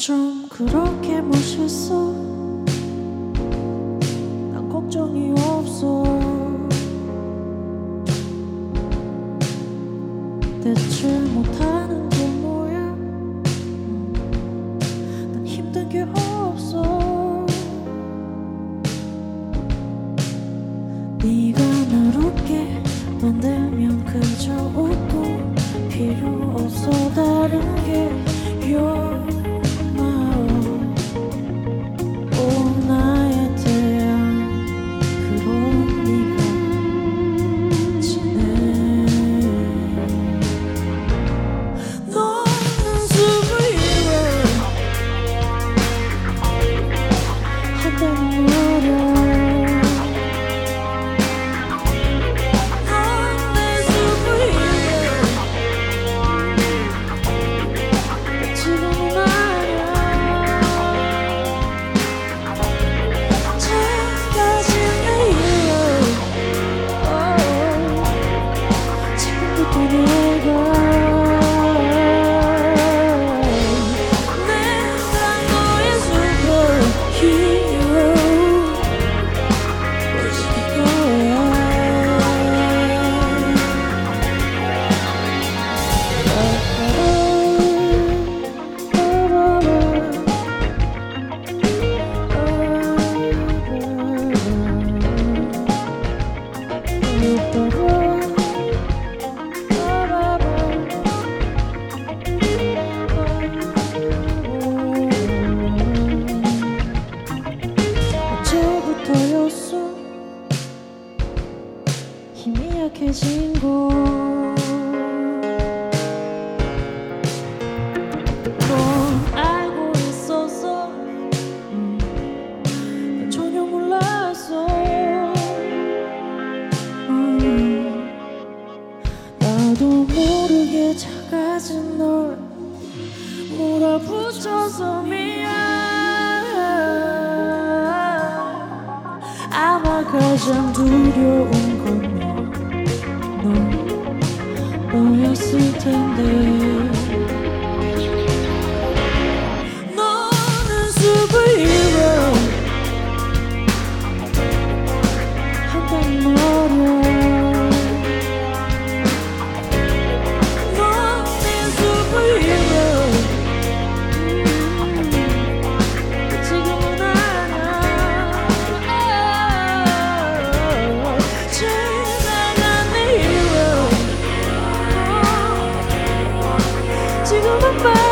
어쩜 그렇게 멋있어? 난 걱정이 없어 대체 못하는 게 뭐야? 음, 난 힘든 게 없어. 네가 날 웃게 만들면 그저 웃고 필요 없어. 다른 게 You're 약해진 걸넌 알고 있었어 음, 난 전혀 몰랐어 음, 나도 모르게 작아진 널 몰아붙여서 미안. 아마 가장 두려운 건 梦要四等的雨 over.